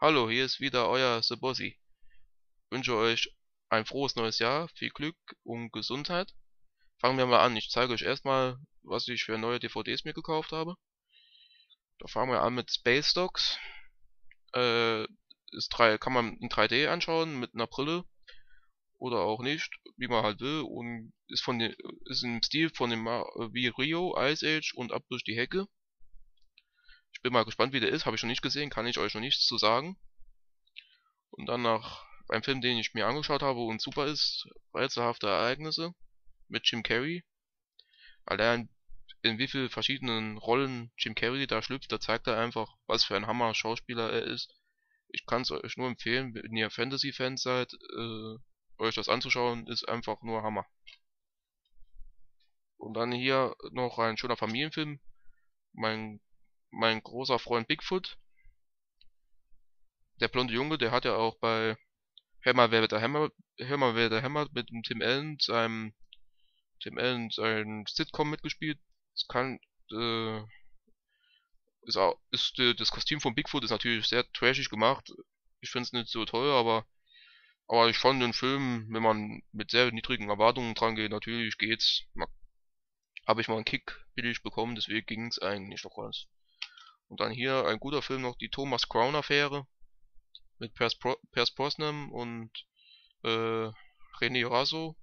Hallo, hier ist wieder euer Sebossi. Wünsche euch ein frohes neues Jahr, viel Glück und Gesundheit. Fangen wir mal an. Ich zeige euch erstmal, was ich für neue DVDs mir gekauft habe. Da fangen wir an mit Space Dogs. Äh, ist drei, kann man in 3D anschauen mit einer Brille oder auch nicht, wie man halt will und ist von den, ist im Stil von dem wie Rio, Ice Age und ab durch die Hecke. Ich bin mal gespannt, wie der ist. Habe ich noch nicht gesehen, kann ich euch noch nichts zu sagen. Und dann nach einem Film, den ich mir angeschaut habe und super ist, rätselhafte Ereignisse mit Jim Carrey. Allein in wie vielen verschiedenen Rollen Jim Carrey da schlüpft, da zeigt er einfach, was für ein Hammer-Schauspieler er ist. Ich kann es euch nur empfehlen, wenn ihr Fantasy-Fans seid, äh, euch das anzuschauen, ist einfach nur Hammer. Und dann hier noch ein schöner Familienfilm. Mein mein großer Freund Bigfoot. Der blonde Junge, der hat ja auch bei Hammer wer der Hammer, Hammer wer der Hammer mit dem Tim Allen, seinem Tim Allen, sein Sitcom mitgespielt. Es kann, äh, ist auch, ist, äh, das Kostüm von Bigfoot ist natürlich sehr trashig gemacht. Ich finde es nicht so toll, aber, aber ich fand den Film, wenn man mit sehr niedrigen Erwartungen dran geht, natürlich geht's. Habe ich mal einen Kick billig bekommen, deswegen ging es eigentlich noch was. Und dann hier ein guter Film noch, die Thomas Crown Affäre mit Pierce Brosnan und äh, René Rasso.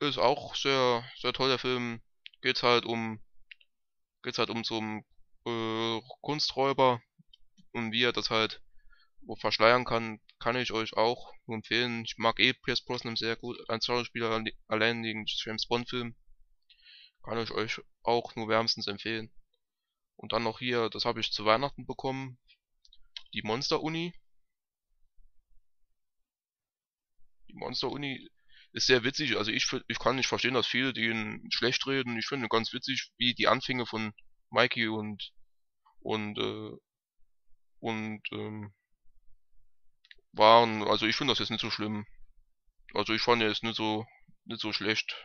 Ist auch sehr, sehr toller Film. Geht's halt um, geht's halt um so einen äh, Kunsträuber und wie er das halt verschleiern kann, kann ich euch auch nur empfehlen. Ich mag eh Pierce Brosnan sehr gut als Schauspieler, allein wegen James Bond Film. Kann ich euch auch nur wärmstens empfehlen. Und dann noch hier, das habe ich zu Weihnachten bekommen, die Monster Uni. Die Monster Uni ist sehr witzig. Also ich, ich kann nicht verstehen, dass viele die ihn schlecht reden. Ich finde ganz witzig, wie die Anfänge von Mikey und und äh, und ähm, waren. Also ich finde das jetzt nicht so schlimm. Also ich fand es nicht so nicht so schlecht.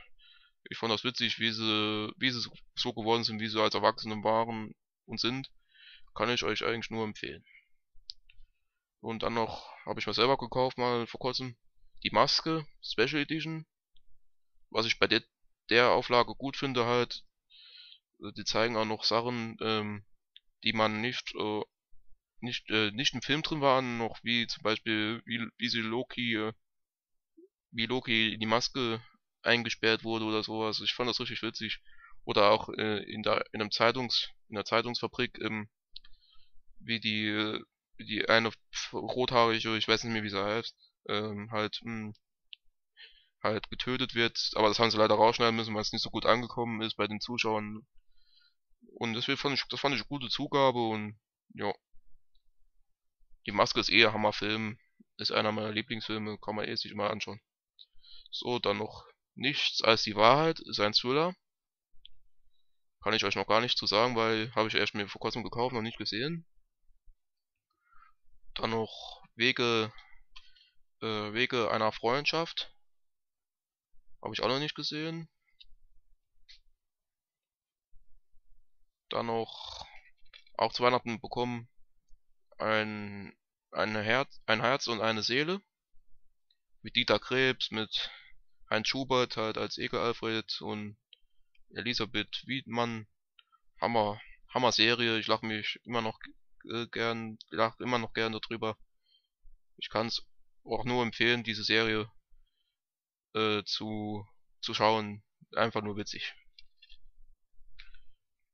Ich fand das witzig, wie sie wie sie so geworden sind, wie sie als Erwachsene waren und sind, kann ich euch eigentlich nur empfehlen. Und dann noch habe ich mir selber gekauft mal vor kurzem die Maske Special Edition. Was ich bei der, der Auflage gut finde halt, äh, die zeigen auch noch Sachen, ähm, die man nicht äh, nicht äh, nicht im Film drin waren, noch wie zum Beispiel wie, wie sie Loki äh, wie Loki in die Maske eingesperrt wurde oder sowas. Ich fand das richtig witzig. Oder auch äh, in der in einem Zeitungs in der Zeitungsfabrik, ähm, wie die die eine rothaarige, ich weiß nicht mehr wie sie heißt, ähm, halt mh, hm, halt getötet wird, aber das haben sie leider rausschneiden müssen, weil es nicht so gut angekommen ist bei den Zuschauern. Und das fand ich, das fand ich eine gute Zugabe und ja. Die Maske ist eh ein Hammerfilm, ist einer meiner Lieblingsfilme, kann man eh sich mal anschauen. So, dann noch Nichts als die Wahrheit, ist ein Thriller. Kann ich euch noch gar nicht zu sagen, weil habe ich erst mir vor kurzem gekauft, noch nicht gesehen. Dann noch Wege, äh, Wege einer Freundschaft. Habe ich auch noch nicht gesehen. Dann noch auch zu Weihnachten bekommen ein, ein, Herz, ein Herz und eine Seele. Mit Dieter Krebs, mit Heinz Schubert halt als Ekel Alfred und Elisabeth Wiedmann. Hammer, Hammer Serie. Ich lache mich immer noch äh, gern, lach immer noch gern darüber. Ich kann es auch nur empfehlen, diese Serie äh, zu, zu schauen. Einfach nur witzig.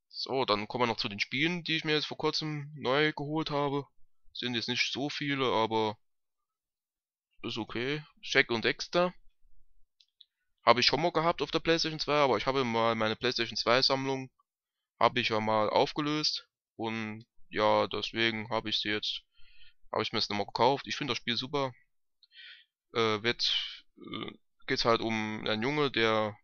So, dann kommen wir noch zu den Spielen, die ich mir jetzt vor kurzem neu geholt habe. Sind jetzt nicht so viele, aber ist okay. Jack und Dexter habe ich schon mal gehabt auf der PlayStation 2, aber ich habe mal meine PlayStation 2 Sammlung habe ich ja mal aufgelöst und ja, deswegen habe ich sie jetzt habe ich mir es nochmal gekauft. Ich finde das Spiel super. Äh, wird äh, geht's halt um einen Junge, der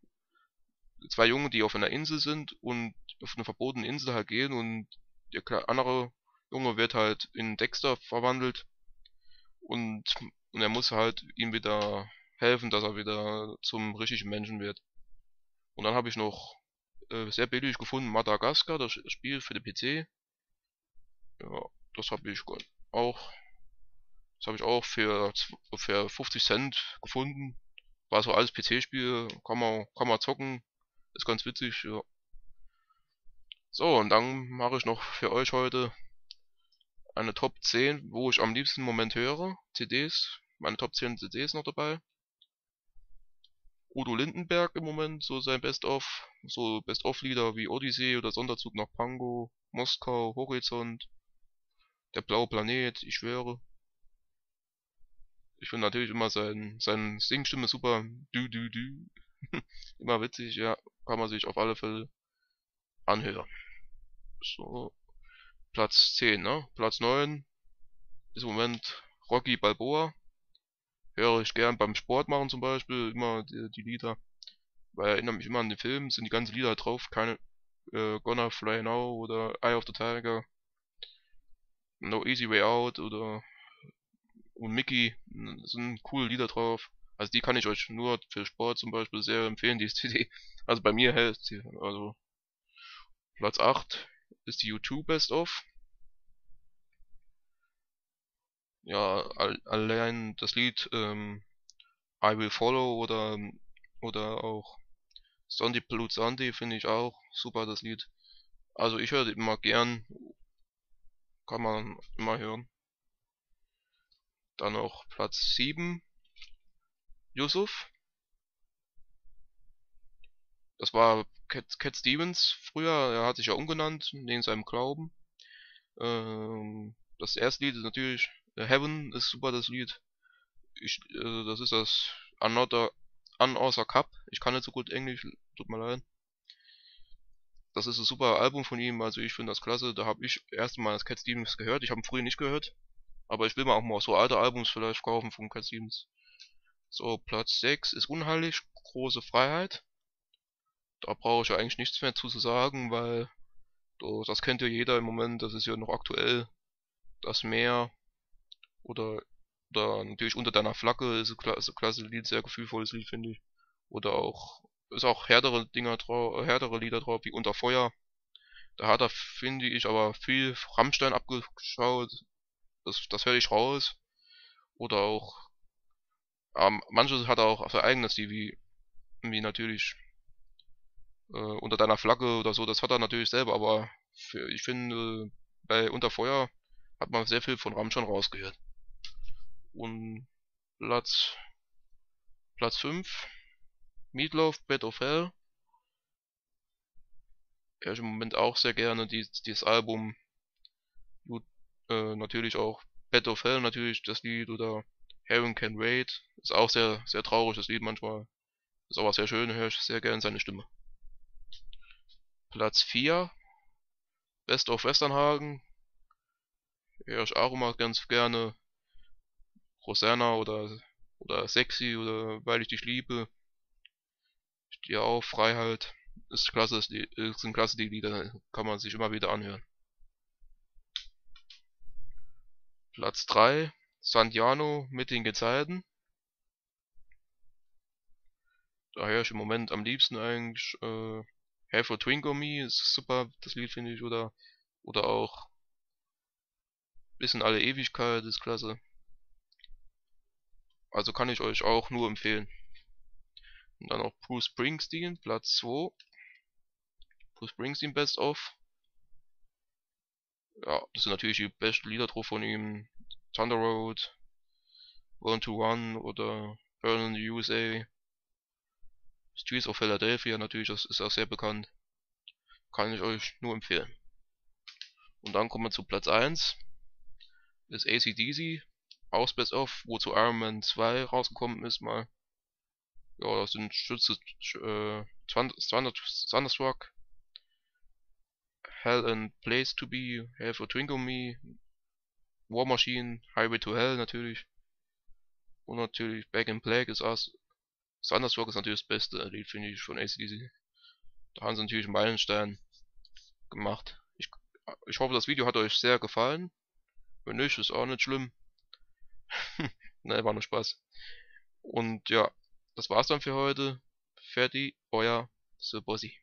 zwei Junge, die auf einer Insel sind und auf eine verbotene Insel halt gehen und der andere Junge wird halt in Dexter verwandelt und, und er muss halt ihm wieder helfen, dass er wieder zum richtigen Menschen wird. Und dann habe ich noch äh, sehr billig gefunden Madagaskar, das Spiel für den PC. Ja, das habe ich auch, das habe ich auch für, für 50 Cent gefunden. War so alles PC-Spiel, kann man, kann man zocken, ist ganz witzig, ja. So, und dann mache ich noch für euch heute eine Top 10, wo ich am liebsten im Moment höre. CDs, meine Top 10 CDs noch dabei. Udo Lindenberg im Moment, so sein Best-of, so Best-of-Lieder wie Odyssey oder Sonderzug nach Pango, Moskau, Horizont, Der blaue Planet, ich schwöre. Ich finde natürlich immer sein, seine Singstimme super, du, du, du. immer witzig, ja, kann man sich auf alle Fälle anhören. So, Platz 10, ne? Platz 9 ist im Moment Rocky Balboa höre ich gern beim Sport machen zum Beispiel immer die, die Lieder. Weil erinnere mich immer an den Film, sind die ganzen Lieder drauf, keine äh, Gonna Fly Now oder Eye of the Tiger, No Easy Way Out oder und Mickey, sind coole Lieder drauf. Also die kann ich euch nur für Sport zum Beispiel sehr empfehlen, die CD. Also bei mir hält sie, also Platz 8 ist die U2 Best of ja, allein das Lied ähm, I Will Follow oder, oder auch Sunday Blood Sunday finde ich auch super, das Lied. Also ich höre immer gern, kann man immer hören. Dann noch Platz 7, Yusuf. Das war Cat, Cat Stevens früher, er hat sich ja umgenannt, neben seinem Glauben. Ähm, das erste Lied ist natürlich Heaven ist super, das Lied. Ich, äh, das ist das Another Unauthor Cup. Ich kann nicht so gut Englisch, tut mir leid. Das ist ein super Album von ihm, also ich finde das klasse. Da habe ich erst mal das Cat Stevens gehört. Ich habe ihn früher nicht gehört. Aber ich will mal auch mal so alte Albums vielleicht kaufen von Cat Stevens. So, Platz 6 ist unheilig, große Freiheit. Da brauche ich ja eigentlich nichts mehr zu sagen, weil das kennt ja jeder im Moment, das ist ja noch aktuell. Das Meer, oder, oder natürlich unter deiner Flagge ist ein klasse, klasse Lied, sehr gefühlvolles Lied, finde ich. Oder auch, ist auch härtere Dinger drauf, härtere Lieder drauf, wie Unter Feuer. Da hat er, finde ich, aber viel Rammstein abgeschaut. Das, das höre ich raus. Oder auch, ähm, manches hat er auch sein eigenes Lied, wie, wie natürlich, äh, unter deiner Flagge oder so, das hat er natürlich selber, aber für, ich finde, bei Unter Feuer hat man sehr viel von Rammstein rausgehört. Und Platz, Platz 5, Meatloaf, Bed of Hell. Ja, ich im Moment auch sehr gerne die, dieses Album. Gut, äh, natürlich auch Bed of Hell, natürlich das Lied oder Heaven Can Wait. Ist auch sehr, sehr traurig, das Lied manchmal. Ist aber sehr schön, höre ich sehr gerne seine Stimme. Platz 4, Best of Westernhagen. Höre ich auch immer ganz gerne. Rosanna oder, oder Sexy oder Weil ich dich liebe. Ich stehe auf, Freiheit. Ist klasse, sind klasse die Lieder, kann man sich immer wieder anhören. Platz 3, Santiano mit den Gezeiten. Da höre ich im Moment am liebsten eigentlich äh, Have a Twingo Me, ist super, das Lied finde ich, oder oder auch Bis in alle Ewigkeit ist klasse. Also kann ich euch auch nur empfehlen. Und dann noch Bruce Springsteen, Platz 2. Bruce Springsteen Best of. Ja, das sind natürlich die besten Lieder drauf von ihm. Thunder Road, One to One oder Burn in the USA. Streets of Philadelphia natürlich, das ist auch sehr bekannt. Kann ich euch nur empfehlen. Und dann kommen wir zu Platz 1. Das ist ACDC, aus Best of, wozu Iron Man 2 rausgekommen ist mal. Ja, das sind Schütze, äh, Thunderstruck, Hell and Place to Be, Hell for Twinkle Me, War Machine, Highway to Hell natürlich. Und natürlich Back in Black ist auch. Thunderstruck ist natürlich das beste Lied, finde ich, von ACDC. Da haben sie natürlich Meilenstein gemacht. Ich, ich hoffe, das Video hat euch sehr gefallen. Wenn nicht, ist auch nicht schlimm. ne, war nur Spaß. Und ja, das war's dann für heute. Fertig, euer Bossi.